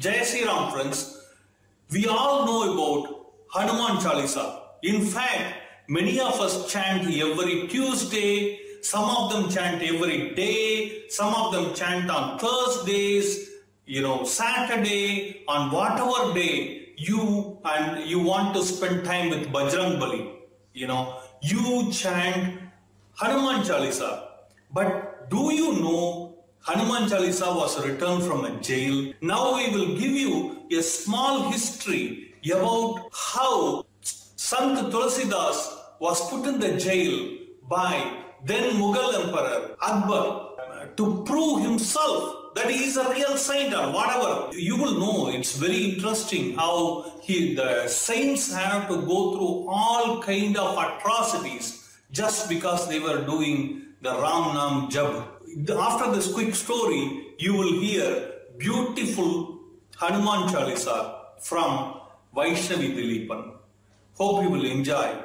Jai Sri Ram friends, we all know about Hanuman Chalisa. In fact, many of us chant every Tuesday, some of them chant every day, some of them chant on Thursdays, you know, Saturday, on whatever day you and you want to spend time with Bajrang Bali, you know, you chant Hanuman Chalisa. But do you know Hanuman Chalisa was returned from a jail? Now we will give you a small history about how Sant Tulsidas was put in the jail by then Mughal Emperor Akbar to prove himself that he is a real saint or whatever. You will know it's very interesting how he, the saints have to go through all kind of atrocities just because they were doing the Ram Nam Jap. After this quick story, you will hear beautiful Hanuman Chalisa from Vaishnavi Dilipan. Hope you will enjoy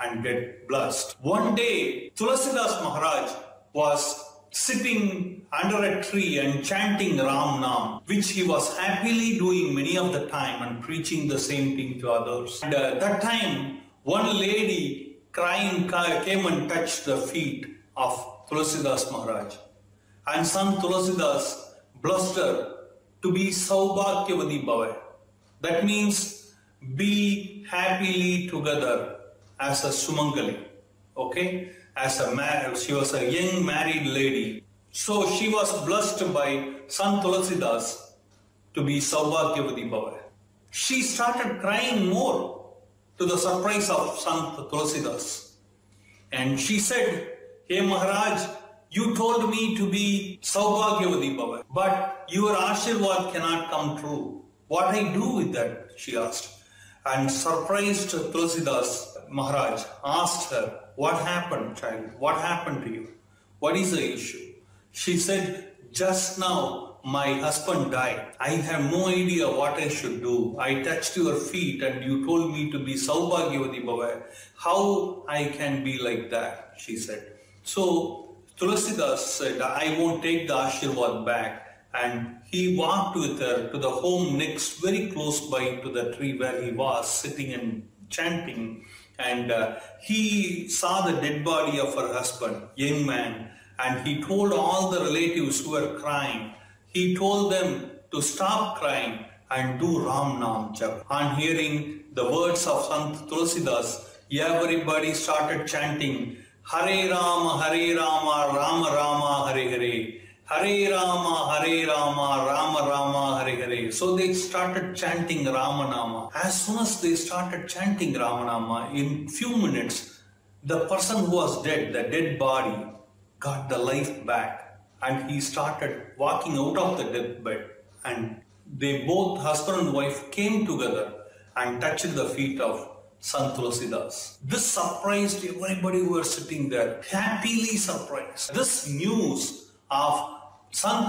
and get blessed. One day, Tulasidas Maharaj was sitting under a tree and chanting Ram Nam, which he was happily doing many of the time and preaching the same thing to others. And uh, that time, one lady crying came and touched the feet of Tulasidas Maharaj. And Sant Tulasidas blessed her to be Saubhagyavati Bhava. That means be happily together as a Sumangali. Okay? As a man, she was a young married lady. So she was blessed by Sant Tulasidas to be Saubhagyavati Bhava. She started crying more to the surprise of Sant Tulasidas. And she said, Hey Maharaj, you told me to be Saubhagyavati Bhava, but your Ashirwad cannot come true. What I do with that? She asked. And surprised Tulsidas Maharaj asked her, What happened, child? What happened to you? What is the issue? She said, Just now my husband died. I have no idea what I should do. I touched your feet and you told me to be Saubhagyavati Bhava. How I can be like that? She said. So Tulasidas said, I won't take the Ashirwad back. And he walked with her to the home next, very close by to the tree where he was sitting and chanting. And uh, he saw the dead body of her husband, young man, and he told all the relatives who were crying, he told them to stop crying and do Ram Nam Jap. On hearing the words of Sant Tulsidas, everybody started chanting, Hare Rama, Hare Rama, Rama Rama, Hare Hare. Hare Rama, Hare Rama, Rama Rama, Hare Hare. So they started chanting Ramanama. As soon as they started chanting Ramanama, in few minutes, the person who was dead, the dead body, got the life back and he started walking out of the deathbed and they both, husband and wife, came together and touched the feet of Sant. This surprised everybody who were sitting there, happily surprised. This news of Sant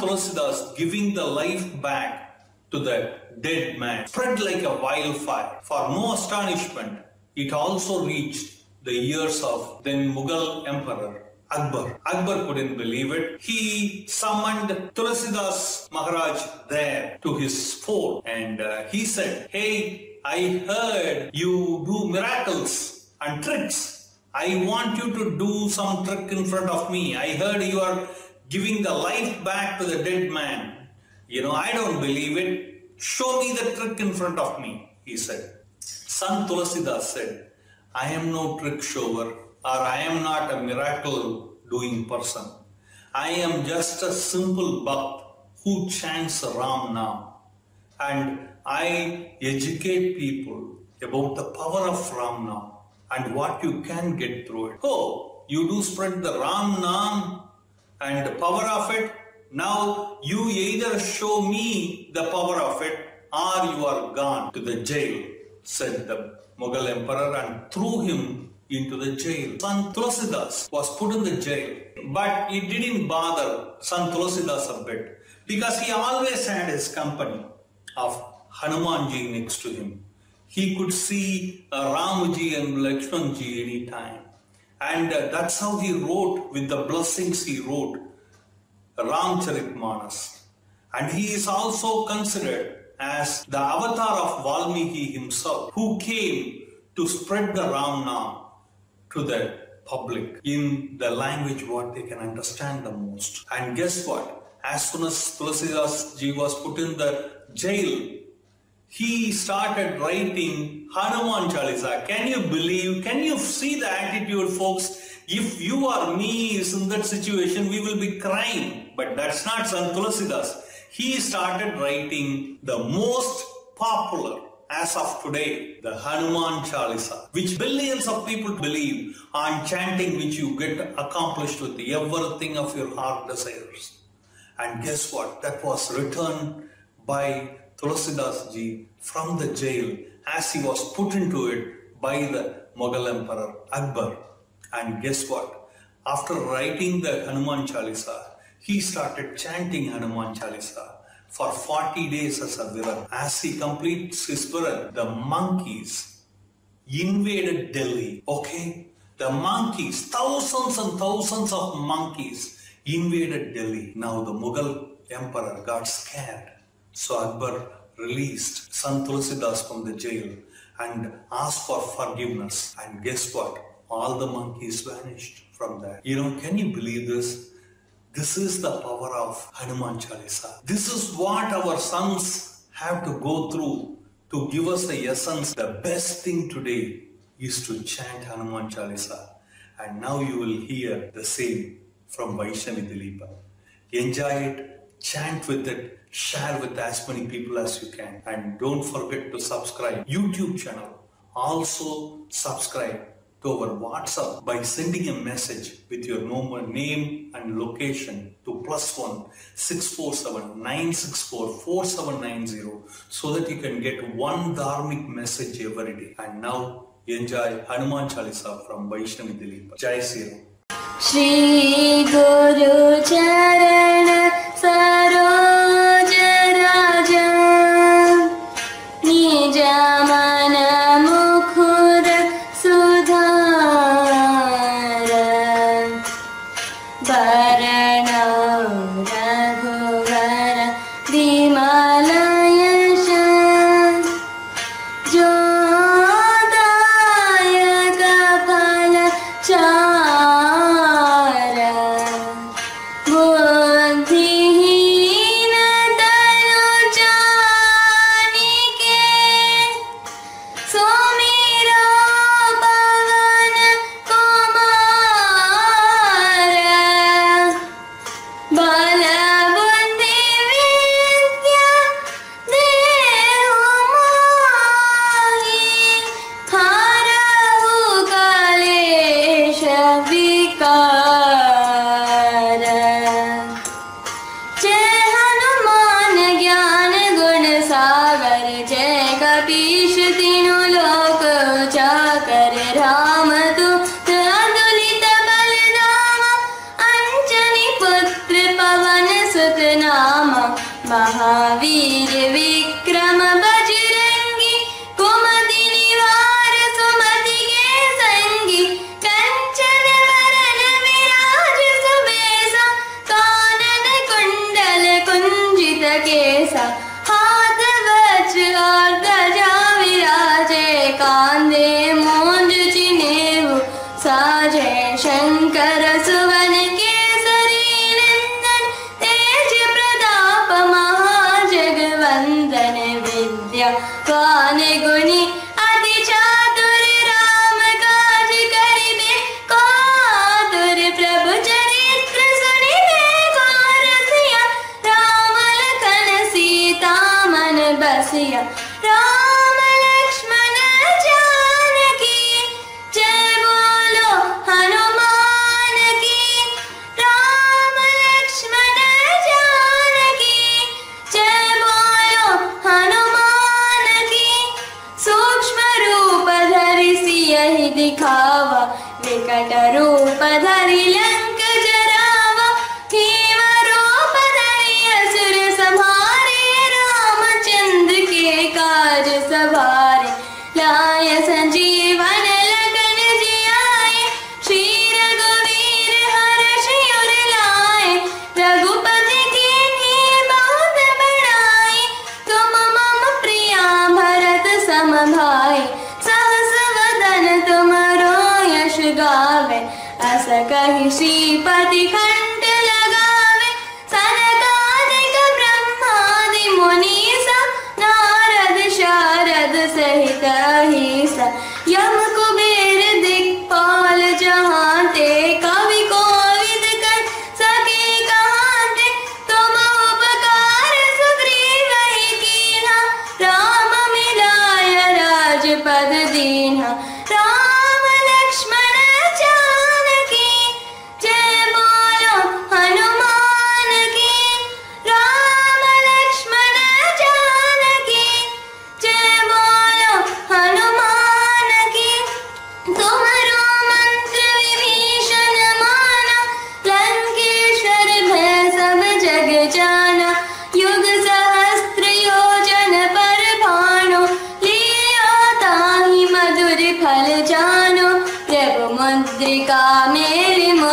giving the life back to the dead man spread like a wildfire. For no astonishment, it also reached the ears of then Mughal Emperor Akbar. Akbar couldn't believe it. He summoned Tulasidas Maharaj there to his fort and uh, he said, Hey, I heard you do miracles and tricks. I want you to do some trick in front of me. I heard you are giving the life back to the dead man. You know, I don't believe it. Show me the trick in front of me, he said. Sant Tulasidas said, I am no trick shower or I am not a miracle doing person. I am just a simple bhakt who chants Ram Nam and I educate people about the power of Ram Nam and what you can get through it. Oh, you do spread the Ram Nam and the power of it. Now you either show me the power of it or you are gone to the jail, said the Mughal emperor and threw him into the jail. Sant was put in the jail, but it didn't bother Sant a bit because he always had his company of Hanumanji next to him. He could see uh, Ramji and Lakshmanji anytime. And uh, that's how he wrote, with the blessings he wrote, Ramcharitmanas. And he is also considered as the avatar of Valmiki himself, who came to spread the Ram Nam to the public in the language what they can understand the most. And guess what? As soon as Tulsidas ji was put in the jail, he started writing Hanuman Chalisa. Can you believe? Can you see the attitude, folks? If you or me is in that situation, we will be crying. But that's not Sant Tulsidas. He started writing the most popular as of today, the Hanuman Chalisa, which billions of people believe on chanting which you get accomplished with everything of your heart desires. And guess what? That was written by Tulsidas ji from the jail as he was put into it by the Mughal Emperor Akbar. And guess what? After writing the Hanuman Chalisa, he started chanting Hanuman Chalisa for 40 days as a virat. As he completes his virat, the monkeys invaded Delhi. Okay? The monkeys, thousands and thousands of monkeys invaded Delhi. Now the Mughal emperor got scared. So Akbar released Sant Tulsidas from the jail and asked for forgiveness. And guess what? All the monkeys vanished from there. You know, can you believe this? This is the power of Hanuman Chalisa. This is what our sons have to go through to give us the essence. The best thing today is to chant Hanuman Chalisa. And now you will hear the same from Vaishnavi Dilipan. Enjoy it, chant with it, share with as many people as you can. And don't forget to subscribe YouTube channel. Also subscribe to our WhatsApp by sending a message with your normal name and location to plus one six four seven nine six four four seven nine zero so that you can get one dharmic message every day. And now enjoy Hanuman Chalisa from Vaishnavi Dilip. Jai Sri. श्रीगुरुचरण Saroj राज निज मन मुखुर सुधार वरण रघुवर विमल यश वीरविक्रम भज श्रीपतिः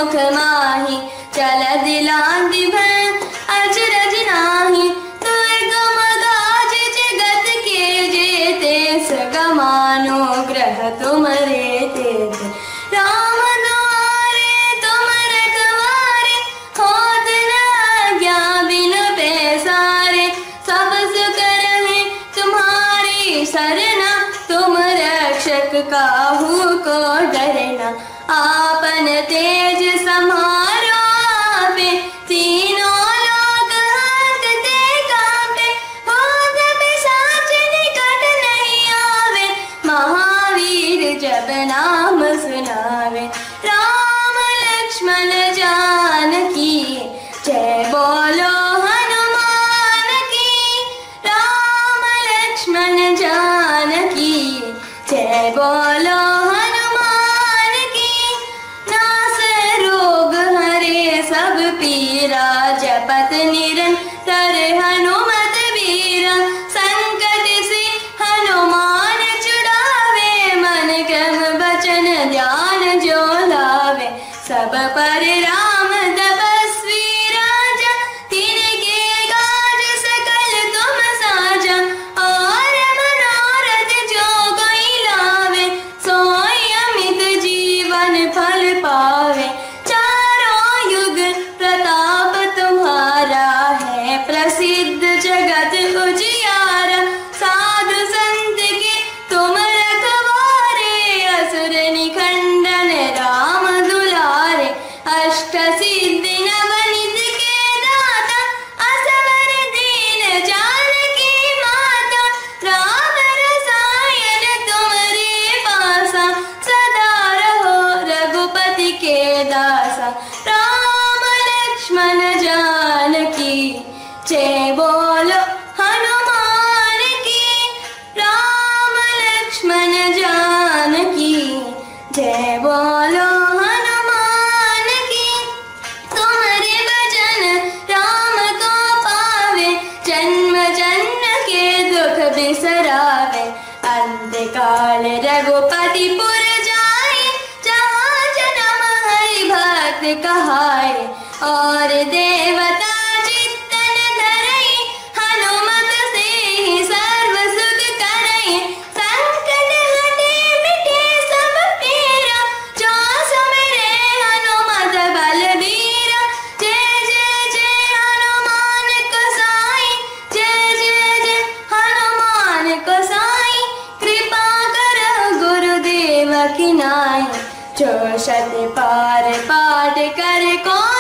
मुख माही चल दिलांदी भर अजरज नाही। दुर्गम गाज जगत के जेते सगमानो ग्रह तु मरे ते काहू को डरना। आपन तेज समारो आपे तीनों लोग हँसते कांपे भूत पिशाच निकट नहीं आवे। महावीर जब नाम सुनावे। जय बोलो हनुमान की राम लक्ष्मण जान की जय बोलो हनुमान की भजन राम को पावे, जन्म जन्म के दुख रघुपति पुर जाए, जहाँ जन्म हरि भक्त कहाए। और देव de con